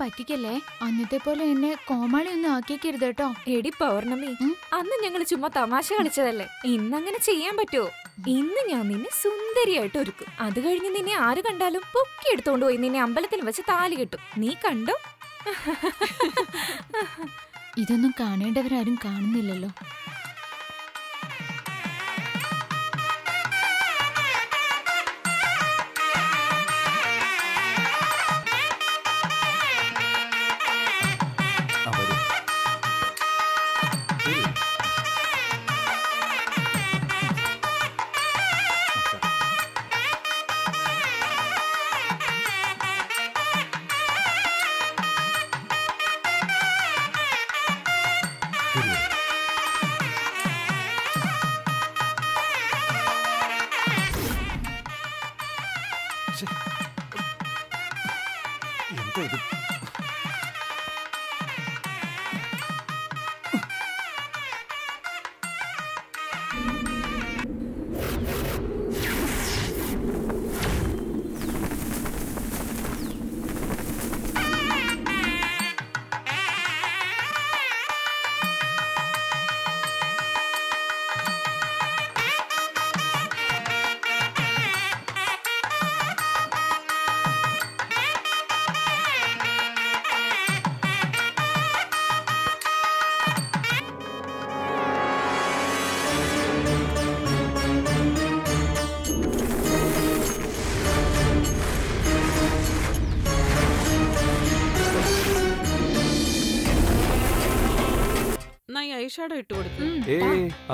പറ്റിക്കല്ലേ? അന്നത്തെ പോലെ എന്നെ കോമാളി ഒന്നും ആക്കിയേക്കരുത് കേട്ടോ. എടി പൗർണമി അന്ന് ഞങ്ങൾ ചുമ്മാ തമാശ കളിച്ചതല്ലേ? ഇന്നങ്ങനെ ചെയ്യാൻ പറ്റുമോ ഇന്ന് ഞാൻ നിന്നെ സുന്ദരിയായിട്ട് ഒരുക്കും. അത് കഴിഞ്ഞ് നിന്നെ ആര് കണ്ടാലും പൊക്കി എടുത്തോണ്ട് പോയി നിന്നെ അമ്പലത്തിൽ വെച്ച് താലി കിട്ടും. നീ കണ്ടോ? ഇതൊന്നും കാണേണ്ടവരാരും കാണുന്നില്ലല്ലോ.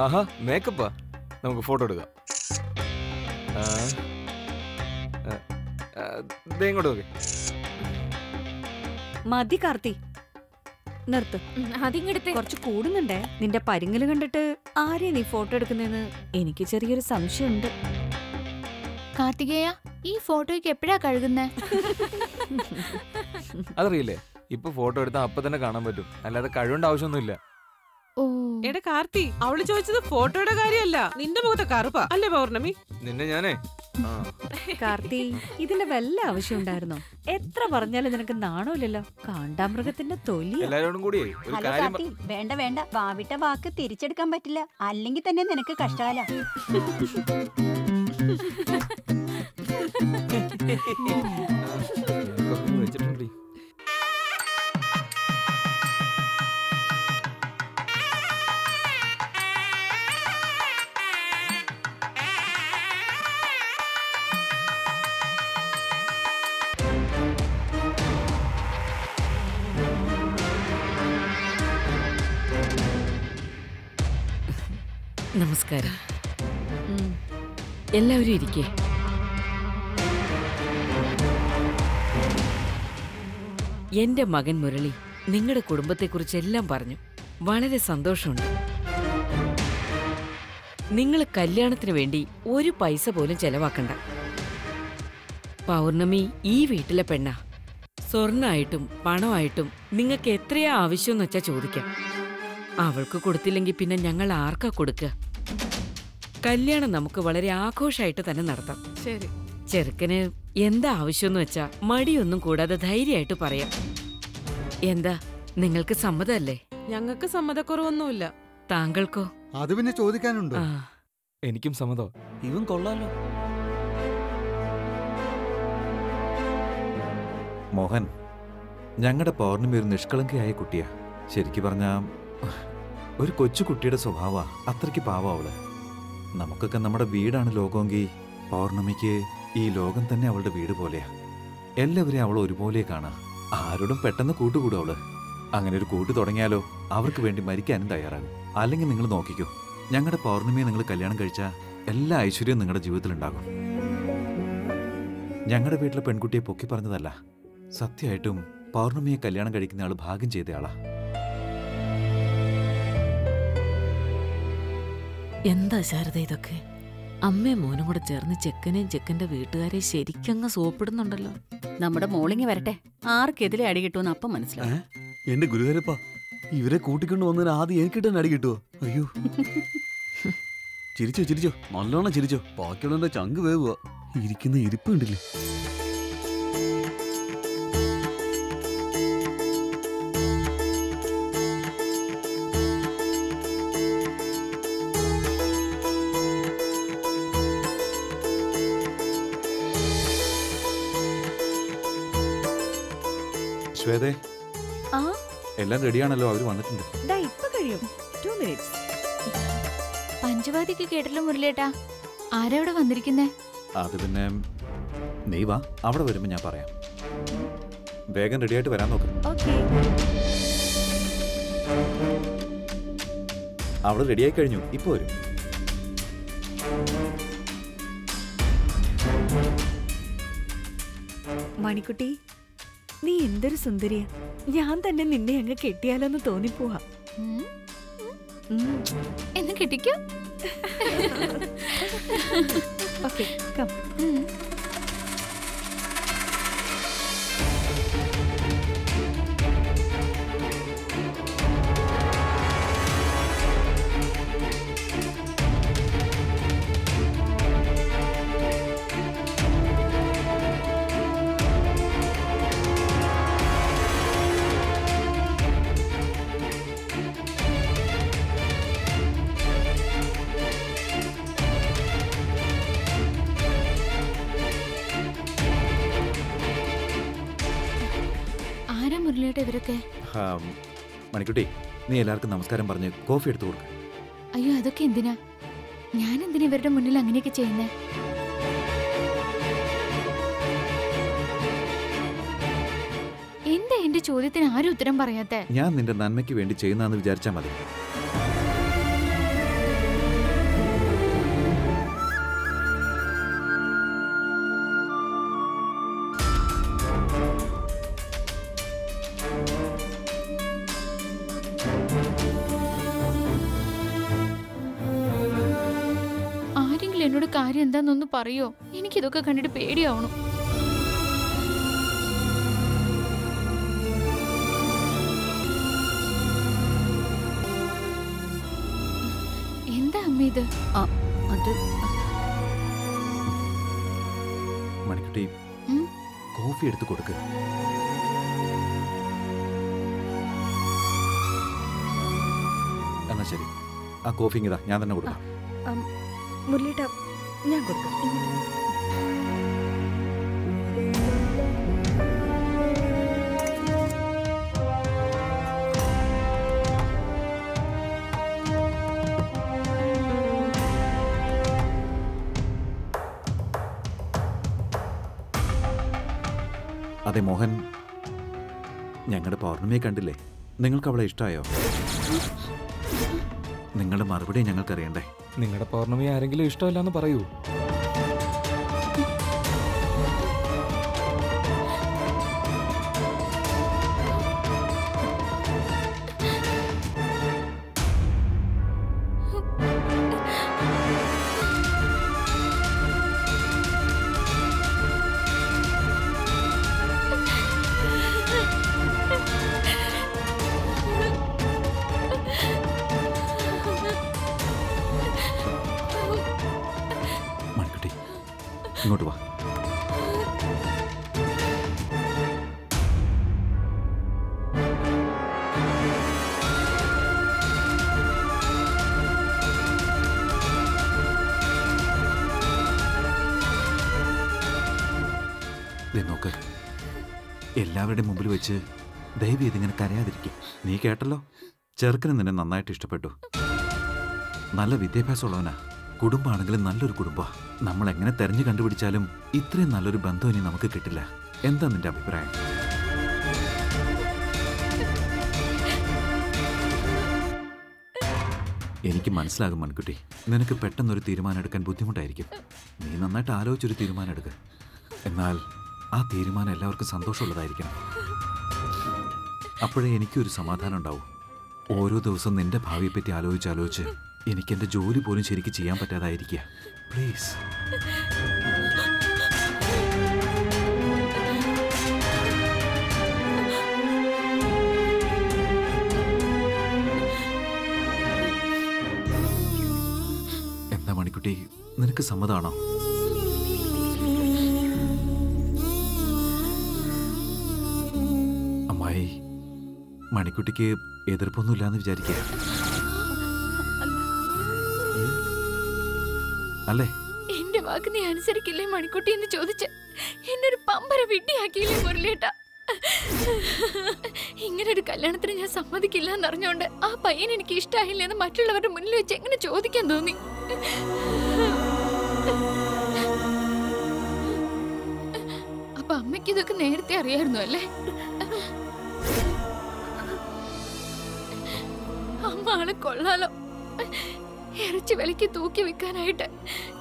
ആഹാ മേക്കപ്പാ നമുക്ക് ഫോട്ടോ എടുക്കാം. ഇങ്ങോട്ട് നോക്ക്. മതി കാർത്തി. നിർത്ത്. അതിങ്ങടുത്ത് കുറച്ച് കൂടുന്നുണ്ടേ. നിന്റെ പരിങ്ങൽ കണ്ടിട്ട് ആരെയാ നീ ഫോട്ടോ എടുക്കുന്നതെന്ന് എനിക്ക് ചെറിയൊരു സംശയമുണ്ട്. കാർത്തികേയ ഈ ഫോട്ടോയ്ക്ക് എപ്പോഴാ കഴുകുന്നേ? അതറിയില്ലേ ഇപ്പൊ ഫോട്ടോ എടുത്താൽ അപ്പൊ തന്നെ കാണാൻ പറ്റും. അല്ലാതെ കഴുകേണ്ട ആവശ്യമൊന്നുമില്ല. ഓ എടാ കാർത്തി അവൾ ചോദിച്ചത് ഫോട്ടോയുടെ കാര്യമല്ല. നിന്റെ മുഖത്തെ കറുപ്പ. അല്ലേ പൗർണമി? നിന്നെ ഞാനേ? കാർത്തി ഇതിന്റെ വല്ല ആവശ്യം ഉണ്ടായിരുന്നോ? എത്ര പറഞ്ഞാലും നിനക്ക് നാണമില്ലല്ലോ. കാണ്ടാമൃഗത്തിന്റെ തൊലി എല്ലാരോടും കൂടി ഹലോ കാർത്തി വേണ്ട വേണ്ട. വാവിട്ട വാക്ക് തിരിച്ചെടുക്കാൻ പറ്റില്ല. അല്ലെങ്കിൽ തന്നെ നിനക്ക് കഷ്ടകാല. നമസ്കാരം. എല്ലാവരും ഇരിക്കേ. എന്റെ മകൻ മുരളി നിങ്ങളുടെ കുടുംബത്തെക്കുറിച്ച് എല്ലാം പറഞ്ഞു. വളരെ സന്തോഷമുണ്ട്. നിങ്ങൾ കല്യാണത്തിന് വേണ്ടി ഒരു പൈസ പോലും ചെലവാക്കണ്ട. പൗർണമി ഈ വീട്ടിലെ പെണ്ണ. സ്വർണായിട്ടും പണമായിട്ടും നിങ്ങൾക്ക് എത്രയാ ആവശ്യമെന്ന് വെച്ചാൽ ചോദിക്കാം. അവൾക്ക് കൊടുത്തില്ലെങ്കിൽ പിന്നെ ഞങ്ങൾ ആർക്കാ കൊടുക്കുക കല്യാണം നമുക്ക് വളരെ ആഘോഷമായിട്ട് തന്നെ നടത്താം. ശരി. ചെറുക്കന് എന്താ ആവശ്യമെന്ന് വെച്ചാ മടിയൊന്നും കൂടാതെ ധൈര്യമായിട്ട് പറയാം. എന്താ നിങ്ങൾക്ക് സമ്മതല്ലേ ഞങ്ങൾക്ക് സമ്മതക്കുറവൊന്നുമില്ല. താങ്കൾക്കോ? അത് പിന്നെ ചോദിക്കാനുണ്ടോ? എനിക്കും സമ്മതം. ഇവൻ കൊള്ളാലോ. മോഹൻ ഞങ്ങളുടെ പൗർണമി ഒരു നിഷ്കളങ്കയായ കുട്ടിയാ. ശരിക്കു പറഞ്ഞ ഒരു കൊച്ചു കുട്ടിയുടെ സ്വഭാവ അത്രയ്ക്ക് പാവ അവൾ. നമുക്കൊക്കെ നമ്മുടെ വീടാണ് ലോകമെങ്കിൽ പൗർണമിക്ക് ഈ ലോകം തന്നെ അവളുടെ വീട് പോലെയാ. എല്ലാവരെയും അവൾ ഒരുപോലെ കാണാ. ആരോടും പെട്ടെന്ന് കൂട്ടുകൂടും അവൾ. അങ്ങനെ ഒരു കൂട്ട് തുടങ്ങിയാലോ അവർക്ക് വേണ്ടി മരിക്കാനും തയ്യാറാകും അല്ലെങ്കിൽ നിങ്ങൾ നോക്കിക്കോ. ഞങ്ങളുടെ പൗർണമിയെ നിങ്ങൾ കല്യാണം കഴിച്ചാൽ എല്ലാ ഐശ്വര്യവും നിങ്ങളുടെ ജീവിതത്തിലുണ്ടാകും. ഞങ്ങളുടെ വീട്ടിലെ പെൺകുട്ടിയെ പൊക്കി പറഞ്ഞതല്ല. സത്യമായിട്ടും പൗർണമിയെ കല്യാണം കഴിക്കുന്ന ആൾ ഭാഗ്യം ചെയ്തയാളാ. എന്താ ശാരദ ഇതൊക്കെ? അമ്മയും മോനും കൂടെ ചേർന്ന് ചെക്കനെയും ചെക്കന്റെ വീട്ടുകാരെ ശരിക്കങ്ങ് സോപ്പിടുന്നുണ്ടല്ലോ. നമ്മുടെ മോളിങ് വരട്ടെ. ആർക്കെതിരെ അടി കിട്ടുമെന്ന് അപ്പം മനസ്സിലാവും. എന്റെ ഗുരുവരപ്പ ഇവരെ കൂട്ടിക്കൊണ്ട് വന്നതിന് ആദ്യം എനിക്ക് തന്നെ അടി കിട്ടുവോ? അയ്യോ. ചിരിച്ചോ ചിരിച്ചോ. നല്ലോണം ചിരിച്ചോ. ബാക്കിയുള്ളവന്റെ ചങ്ക് വേവുക ഇരിക്കുന്ന ഇരിപ്പ് കണ്ടില്ലേ? ശ്വേതേ. ആ? എല്ലാം റെഡിയാണല്ലോ അവർ വന്നിട്ടുണ്ട്. ദാ ഇപ്പൊ കഴിയും. ടു മിനിറ്റ്സ് പഞ്ചവാദിക്ക് കേട്ടല്ലോ മുരളിയേട്ടാ. ആരവിടെ വന്നിരിക്കുന്നേ? അത് പിന്നെ നീ വാ അവിടെ വരുമ്പോ ഞാൻ പറയാം. വേഗം റെഡിയായിട്ട് വരാൻ നോക്ക്. ഓക്കെ. അവൾ റെഡിയായി കഴിഞ്ഞു ഇപ്പൊ വരും. മണിക്കുട്ടി എന്തൊരു സുന്ദരിയ. ഞാൻ തന്നെ നിന്നെ അങ്ങ് കെട്ടിയാലോന്ന് തോന്നിപ്പോവാ. എന്ന് കെട്ടിക്കോ? ഓക്കെ കം മുരളിയേട്ട ഇവരൊക്കെ. മണിക്കുട്ടി നീ എല്ലാവർക്കും നമസ്കാരം പറഞ്ഞ് കോഫി എടുത്തു കൊടുക്ക്. അയ്യോ അതൊക്കെ എന്തിനാ? ഞാൻ എന്തിനാ ഇവരുടെ മുന്നിൽ അങ്ങനെയൊക്കെ ചെയ്യുന്നേ? എന്താ എന്റെ ചോദ്യത്തിന് ആരും ഉത്തരം പറയാത്ത? ഞാൻ നിന്റെ നന്മയ്ക്ക് വേണ്ടി ചെയ്യുന്നതെന്ന് വിചാരിച്ചാൽ മതി. എന്നോട് കാര്യം എന്താന്നൊന്ന് പറയോ? എനിക്കിതൊക്കെ കണ്ടിട്ട് പേടിയാവണം. എന്താ അമ്മ ഇത്? അത് മണിക്കുട്ടി കോഫി എടുത്ത് കൊടുക്ക്. എന്നാ ശരി. ആ കോഫി ഇതാ ഞാൻ തന്നെ കൊടുക്കാം. മുരളിട്ട ഞാൻ കൊടുക്കാം. അതെ മോഹൻ. ഞങ്ങളുടെ പൗർണമിയെ കണ്ടില്ലേ? നിങ്ങൾക്ക് അവളെ ഇഷ്ടമായോ നിങ്ങളുടെ മറുപടി ഞങ്ങൾക്കറിയണ്ടേ? നിങ്ങളുടെ പൗർണമി ആരെങ്കിലും ഇഷ്ടമല്ലാന്ന് പറയൂ. എല്ലാവരുടെയും മുമ്പിൽ വെച്ച് ദയവ് ഇതിങ്ങനെ കരയാതിരിക്കും നീ കേട്ടല്ലോ? ചെറുക്കന് നിന്നെ നന്നായിട്ട് ഇഷ്ടപ്പെട്ടു. നല്ല വിദ്യാഭ്യാസമുള്ളവനാ. കുടുംബമാണെങ്കിലും നല്ലൊരു കുടുംബ. നമ്മൾ എങ്ങനെ തെരഞ്ഞു കണ്ടുപിടിച്ചാലും ഇത്രയും നല്ലൊരു ബന്ധം ഇനി നമുക്ക് കിട്ടില്ല. എന്താ നിന്റെ അഭിപ്രായം? എനിക്ക് മനസ്സിലാകും മൺകുട്ടി. നിനക്ക് പെട്ടെന്നൊരു തീരുമാനം എടുക്കാൻ ബുദ്ധിമുട്ടായിരിക്കും. നീ നന്നായിട്ട് ആലോചിച്ചൊരു തീരുമാനം എടുക്കുക എന്നാൽ ആ തീരുമാനം എല്ലാവർക്കും സന്തോഷമുള്ളതായിരിക്കണം. അപ്പോഴേ എനിക്കൊരു സമാധാനം ഉണ്ടാവും. ഓരോ ദിവസം നിന്റെ ഭാവിയെ പറ്റി ആലോചിച്ച് ആലോചിച്ച് എന്റെ ജോലി പോലും ശരിക്ക് ചെയ്യാൻ പറ്റാതായിരിക്കുക. പ്ലീസ് എന്താ മണിക്കുട്ടി? നിനക്ക് സമ്മതമാണോ? മണിക്കുട്ടിക്ക് എതിർപ്പൊന്നുമില്ലാന്ന് വിചാരിക്കുക അല്ലേ? എന്റെ വാക്ക് നീ അനുസരിക്കില്ലേ മണിക്കുട്ടി എന്ന് ചോദിച്ച്? എന്നെ ഒരു പമ്പര വിട്ടിയാക്കിയില്ലേ മുരളിയേട്ട. ഇങ്ങനെ ഒരു കല്യാണത്തിന് ഞാൻ സമ്മതിക്കില്ല എന്നറിഞ്ഞോണ്ട് ആ പയ്യൻ എനിക്ക് ഇഷ്ടമായില്ല എന്ന് മറ്റുള്ളവരുടെ മുന്നിൽ വെച്ച് എങ്ങനെ ചോദിക്കാൻ തോന്നി? അപ്പൊ അമ്മയ്ക്ക് ഇതൊക്കെ നേരത്തെ അറിയായിരുന്നു അല്ലേ? ആൾ കൊള്ളാലോ. ഇറച്ചി വിലക്ക് തൂക്കി വെക്കാനായിട്ട്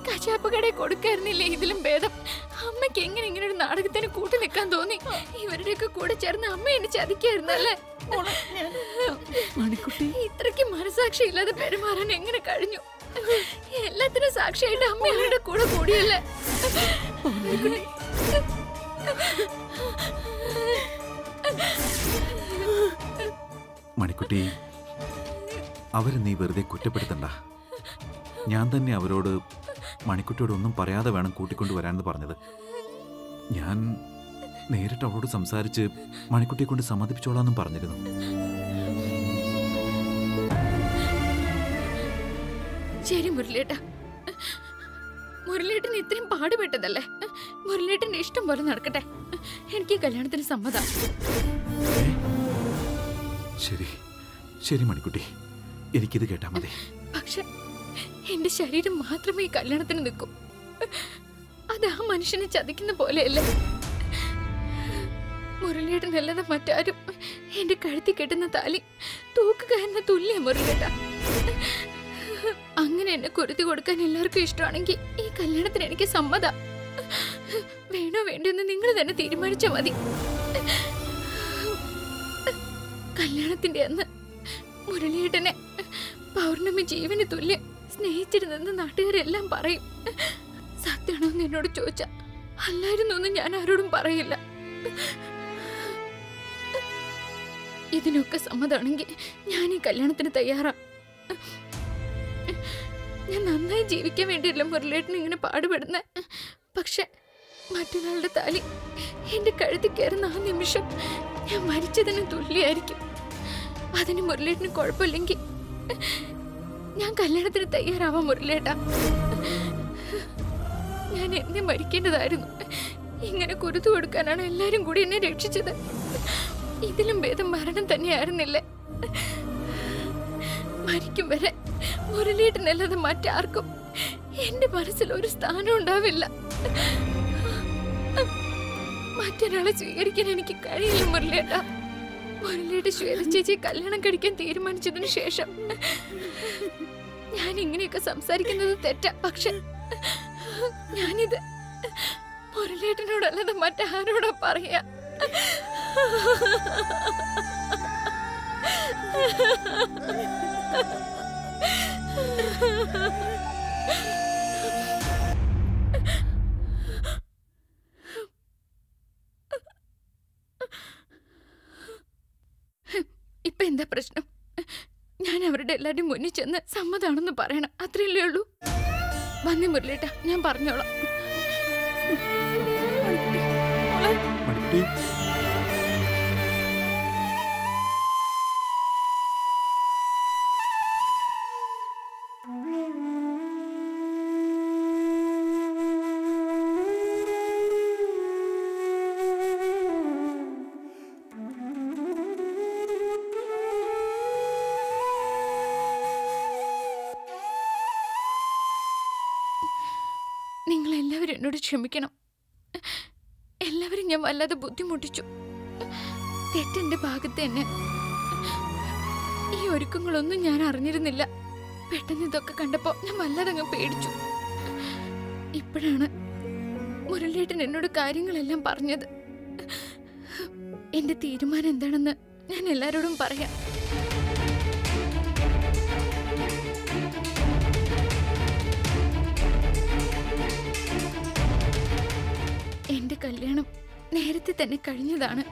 കശാപ്പ് കടയിൽ കൊടുക്കായിരുന്നില്ലേ ഇതിലും ഭേദം? അമ്മയ്ക്ക് എങ്ങനെ ഇങ്ങനെ ഒരു നാടകത്തിന് കൂട്ടി നിൽക്കാൻ തോന്നി? ഇവരുടെയൊക്കെ കൂടെ ചേർന്ന് അമ്മ എന്നെ ചതിക്കായിരുന്നല്ലേ? ഇത്രയ്ക്ക് മനസാക്ഷി ഇല്ലാതെ പെരുമാറാൻ എങ്ങനെ കഴിഞ്ഞു? എല്ലാത്തിനും സാക്ഷിയായിട്ട് അമ്മ അവരുടെ കൂടെ കൂടിയല്ലേ? മണിക്കുട്ടി അവരെ നീ വെറുതെ കുറ്റപ്പെടുത്തണ്ട. ഞാൻ തന്നെ അവരോട് മണിക്കുട്ടിയോട് ഒന്നും പറയാതെ വേണം കൂട്ടിക്കൊണ്ടുവരാനെന്ന് പറഞ്ഞത്. ഞാൻ നേരിട്ട് അവളോട് സംസാരിച്ച് മണിക്കുട്ടിയെ കൊണ്ട് സമ്മതിപ്പിച്ചോളാന്നും പറഞ്ഞിരുന്നു. ശരി മുരളിയേട്ട. മുരളിയേട്ടൻ ഇത്രയും പാടുപെട്ടതല്ലേ? മുരളിയേട്ടന്റെ ഇഷ്ടം പോലെ നടക്കട്ടെ. എനിക്ക് കല്യാണത്തിന് സമ്മതം. ശരി. ശരി മണിക്കുട്ടി. എനിക്കിത് കേട്ടാ മതി. പക്ഷെ എന്റെ ശരീരം മാത്രമേ ഈ കല്യാണത്തിന് നിൽക്കൂ. അത് ആ മനുഷ്യനെ ചതിക്കുന്ന പോലെയല്ലേ. മുരളിയേട്ടനല്ലാതെ മറ്റാരും എന്റെ കഴുത്തി കെട്ടുന്ന താലി തൂക്കുകാരന് എന്ന തുല്യ മുരളിയേട്ട. അങ്ങനെ എന്നെ കുരുത്തി കൊടുക്കാൻ എല്ലാവർക്കും ഇഷ്ടമാണെങ്കിൽ ഈ കല്യാണത്തിന് എനിക്ക് സമ്മത. വേണോ വേണ്ടെന്ന് നിങ്ങൾ തന്നെ തീരുമാനിച്ചാൽ മതി. കല്യാണത്തിന്റെ അന്ന് മുരളിയേട്ടനെ. പൗർണമി ജീവന് തുല്യം സ്നേഹിച്ചിരുന്നെന്ന് നാട്ടുകാരെല്ലാം പറയും. സത്യമാണോ എന്ന് എന്നോട് ചോദിച്ച. അല്ലായിരുന്നു ഞാൻ ആരോടും പറയില്ല. ഇതിനൊക്കെ സമ്മതമാണെങ്കിൽ ഞാൻ ഈ കല്യാണത്തിന് തയ്യാറാ. ഞാൻ നന്നായി ജീവിക്കാൻ വേണ്ടിയല്ല മുരളിയേട്ടൻ ഇങ്ങനെ പാടുപെടുന്ന. പക്ഷെ മറ്റൊരാളുടെ താലി എന്റെ കഴുത്തിൽ കയറുന്ന ആ നിമിഷം ഞാൻ മരിച്ചതിന് തുല്യായിരിക്കും. അതിന് മുരളിയേട്ടന് കുഴപ്പമില്ലെങ്കിൽ ഞാൻ കല്യാണത്തിന് തയ്യാറാവാം മുരളിയേട്ടാ. ഞാൻ എന്നെ മരിക്കേണ്ടതായിരുന്നു. ഇങ്ങനെ കുരുത്തു കൊടുക്കാനാണ് എല്ലാരും കൂടി എന്നെ രക്ഷിച്ചത്. ഇതിലും ഭേദം മരണം തന്നെയായിരുന്നില്ലേ? മരിക്കും വരെ മുരളിയേട്ടനല്ലാതെ മറ്റാർക്കും എന്റെ മനസ്സിൽ ഒരു സ്ഥാനം ഉണ്ടാവില്ല. മറ്റൊരാളെ സ്വീകരിക്കാൻ എനിക്ക് കഴിയില്ല മുരളിയേട്ടാ. മുരളിയുടെ ശ്വേത ചേച്ചി കല്യാണം കഴിക്കാൻ തീരുമാനിച്ചതിന് ശേഷം ഞാൻ ഇങ്ങനെയൊക്കെ സംസാരിക്കുന്നത് തെറ്റാ. പക്ഷെ ഞാനിത് മുരളിയേട്ടനോടല്ലാതെ മറ്റാരോടാ പറയാ? ഇപ്പൊ എന്താ പ്രശ്നം? ഞാൻ അവരുടെ എല്ലാവരുടെയും മുന്നിൽ ചെന്ന് സമ്മതാണെന്ന് പറയണം. അത്രയല്ലേ ഉള്ളൂ. വന്നി മുരളിയേട്ടാ ഞാൻ പറഞ്ഞോളാം. ക്ഷമിക്കണം. എല്ലാവരും ഞാൻ വല്ലാതെ ബുദ്ധിമുട്ടിച്ചു. തെറ്റെന്റെ ഭാഗത്ത് തന്നെ ഈ ഒരുക്കങ്ങളൊന്നും ഞാൻ അറിഞ്ഞിരുന്നില്ല. പെട്ടെന്ന് ഇതൊക്കെ കണ്ടപ്പോ ഞാൻ വല്ലാതെ അങ്ങ് പേടിച്ചു. ഇപ്പോഴാണ് മുരളിയേട്ടൻ എന്നോട് കാര്യങ്ങളെല്ലാം പറഞ്ഞത്. എന്റെ തീരുമാനം എന്താണെന്ന് ഞാൻ എല്ലാരോടും പറയാം. നേരത്തെ തന്നെ കഴിഞ്ഞതാണ്.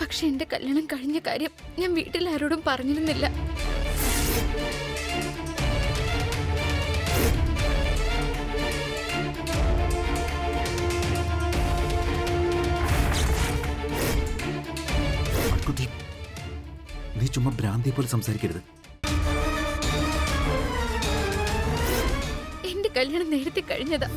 പക്ഷെ എന്റെ കല്യാണം കഴിഞ്ഞ കാര്യം ഞാൻ വീട്ടിൽ ആരോടും പറഞ്ഞിരുന്നില്ല. ചുമ്മാ ഭ്രാന്തിയെ പോലെ സംസാരിക്കരുത്. എന്റെ കല്യാണം നേരത്തെ കഴിഞ്ഞതാ.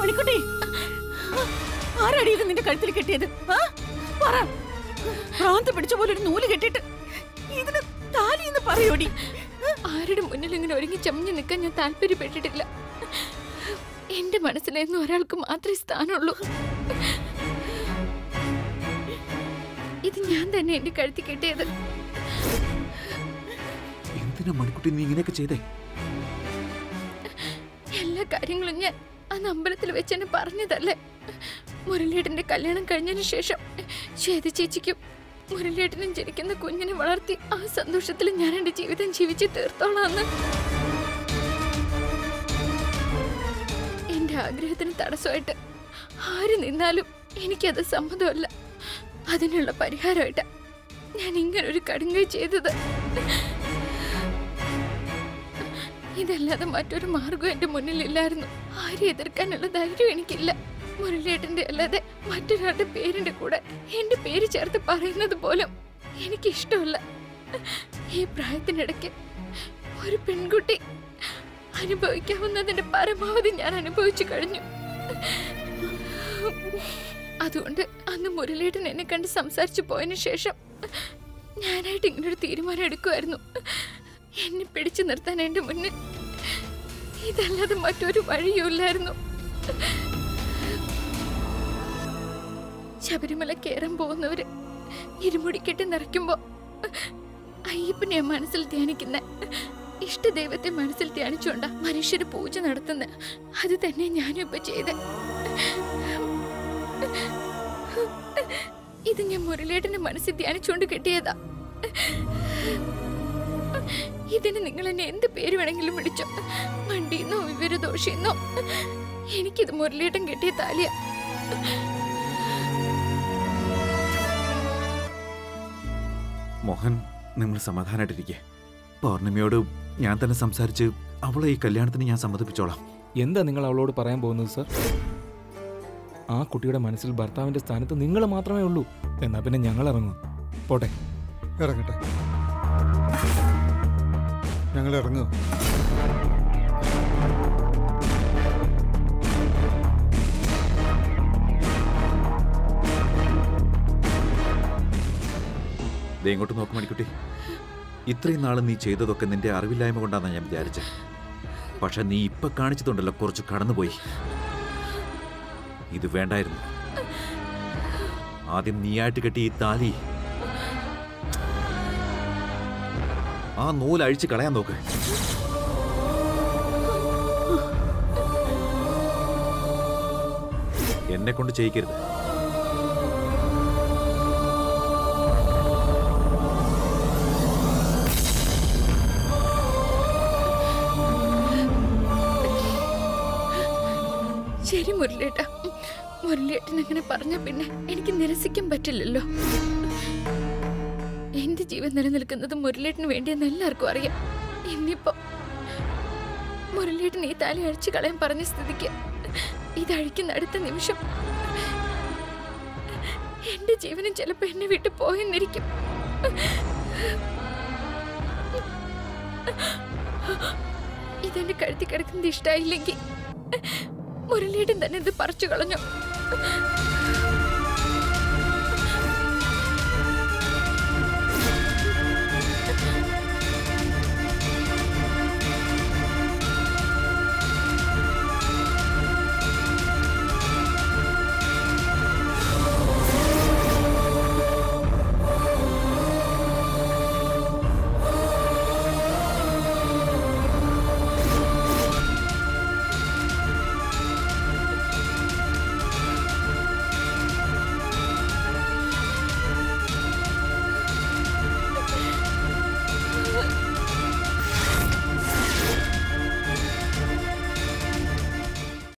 മണിക്കുട്ടി ആരാടി നിന്റെ കഴുത്തിൽ കെട്ടിയത്? ആ? പറ. ഭ്രാന്ത് പിടിച്ച പോലെ ഒരു നൂൽ താലി എന്ന് പറയോടി. ആരുടെ മുന്നിൽ ഇങ്ങനെ ഒരുങ്ങി ചമഞ്ഞു നിൽക്കാൻ ഞാൻ താല്പര്യപ്പെട്ടിട്ടില്ല? എന്റെ മനസ്സിലെന്നും ഒരാൾക്ക് മാത്രമേ സ്ഥാനമുള്ളൂ. ഇത് ഞാൻ തന്നെ എന്റെ കഴുത്തി കെട്ടിയത്. എന്തിനാ മണിക്കുട്ടി നീ ഇങ്ങനെയൊക്കെ ചെയ്തേ? എല്ലാ കാര്യങ്ങളും ഞാൻ അന്ന് അമ്പലത്തിൽ വെച്ച് എന്നെ പറഞ്ഞതല്ലേ? മുരളിയേട്ടന്റെ കല്യാണം കഴിഞ്ഞതിന് ശേഷം ശ്വേത ചേച്ചിക്കും മുരളിയേട്ടനും ജനിക്കുന്ന കുഞ്ഞിനെ വളർത്തി ആ സന്തോഷത്തിൽ ഞാൻ എന്റെ ജീവിതം ജീവിച്ച് തീർത്തോളാന്ന്. എന്റെ ആഗ്രഹത്തിന് തടസ്സമായിട്ട് ആര് നിന്നാലും എനിക്കത് സമ്മതമല്ല. അതിനുള്ള പരിഹാരമായിട്ട് ഞാൻ ഇങ്ങനെ ഒരു കടുങ്കൈ ചെയ്തത്. ഇതല്ലാതെ മറ്റൊരു മാർഗം എന്റെ മുന്നിലില്ലായിരുന്നു. ആരെ എതിർക്കാനുള്ള ധൈര്യം എനിക്കില്ല. മുരളിയേട്ടന്റെ അല്ലാതെ മറ്റൊരാളുടെ പേരിന്റെ കൂടെ എന്റെ പേര് ചേർത്ത് പറയുന്നത് പോലും എനിക്ക് ഇഷ്ടമല്ല ഈ പ്രായത്തിനിടയ്ക്ക് ഒരു പെൺകുട്ടി അനുഭവിക്കാവുന്നതിന്റെ പരമാവധി ഞാൻ അനുഭവിച്ചു കഴിഞ്ഞു. അതുകൊണ്ട് അന്ന് മുരളിയേട്ടൻ എന്നെ കണ്ട് സംസാരിച്ചു പോയതിനു ശേഷം ഞാനായിട്ട് ഇങ്ങനൊരു തീരുമാനം എടുക്കുമായിരുന്നു. എന്നെ പിടിച്ചു നിർത്താൻ എന്റെ മുന്നിൽ ഇതല്ലാതെ മറ്റൊരു വഴിയുമില്ലായിരുന്നു. ശബരിമല കയറാൻ പോകുന്നവര് ഇരുമുടിക്കെട്ട് നിറയ്ക്കുമ്പോ അയ്യപ്പനെ മനസ്സിൽ ധ്യാനിക്കുന്ന ഇഷ്ടദൈവത്തെ മനസ്സിൽ ധ്യാനിച്ചുകൊണ്ടാ മനുഷ്യര് പൂജ നടത്തുന്ന. അത് തന്നെ ഞാനും ഇപ്പൊ ചെയ്ത. ഇത് ഞാൻ മുരളിയേട്ടന്റെ മനസ്സിൽ ധ്യാനിച്ചുകൊണ്ട് കിട്ടിയതാ. ഇതിന് നിങ്ങൾ എന്നെ എന്ത് പേര് വേണമെങ്കിലും വിളിച്ചോ? മണ്ടിന്നോ വിവരദോഷിന്നോ? എനിക്കിത് മുരളിയേട്ടൻ കിട്ടിയ താലിയ. മോഹൻ നിങ്ങൾ സമാധാനമായിട്ടിരിക്കെ പൗർണിമയോട് ഞാൻ തന്നെ സംസാരിച്ച് അവളെ ഈ കല്യാണത്തിന് ഞാൻ സമ്മതിപ്പിച്ചോളാം. എന്താ നിങ്ങൾ അവളോട് പറയാൻ പോകുന്നത് സർ? ആ കുട്ടിയുടെ മനസ്സിൽ ഭർത്താവിന്റെ സ്ഥാനത്ത് നിങ്ങൾ മാത്രമേ ഉള്ളൂ. എന്നാ പിന്നെ ഞങ്ങൾ ഇറങ്ങും. പോട്ടെ. ഇറങ്ങട്ടെ. ഞങ്ങൾ ഇറങ്ങുക ദേ ഇങ്ങോട്ട് നോക്കും മണിക്കുട്ടി. ഇത്രയും നാൾ നീ ചെയ്തതൊക്കെ നിന്റെ അറിവില്ലായ്മ കൊണ്ടാണെന്ന് ഞാൻ വിചാരിച്ചത് പക്ഷെ നീ ഇപ്പൊ കാണിച്ചതുണ്ടല്ലോ കുറച്ച് കടന്നുപോയി. ഇത് വേണ്ടായിരുന്നു. ആദ്യം നീയായിട്ട് കെട്ടി ഈ താലി. ആ നൂൽ അഴിച്ച് കളയാൻ നോക്ക്. എന്നെ കൊണ്ട് ചെയ്യിക്കരുത്. ശരി മുരളിയേട്ട. മുരളിയേട്ടൻ അങ്ങനെ പറഞ്ഞ പിന്നെ എനിക്ക് നിരസിക്കാൻ പറ്റില്ലല്ലോ. എന്റെ ജീവൻ നിലനിൽക്കുന്നത് മുരളിയേട്ടന് വേണ്ടിയെന്ന് എല്ലാവർക്കും അറിയാം. ഇന്നിപ്പോ മുരളിയേട്ടൻ ഈ താലി അഴിച്ചു കളയാൻ പറഞ്ഞ സ്ഥിതിക്ക് ഇത് അഴിക്കുന്ന അടുത്ത നിമിഷം എന്റെ ജീവനും ചിലപ്പോ എന്നെ വിട്ടു പോയെന്നിരിക്കും. ഇതെന്റെ കഴുത്തി കിടക്കുന്നത് ഇഷ്ടായില്ലെങ്കിൽ മുരളിയേട്ടൻ തന്നെ ഇത് പറിച്ചു കളഞ്ഞു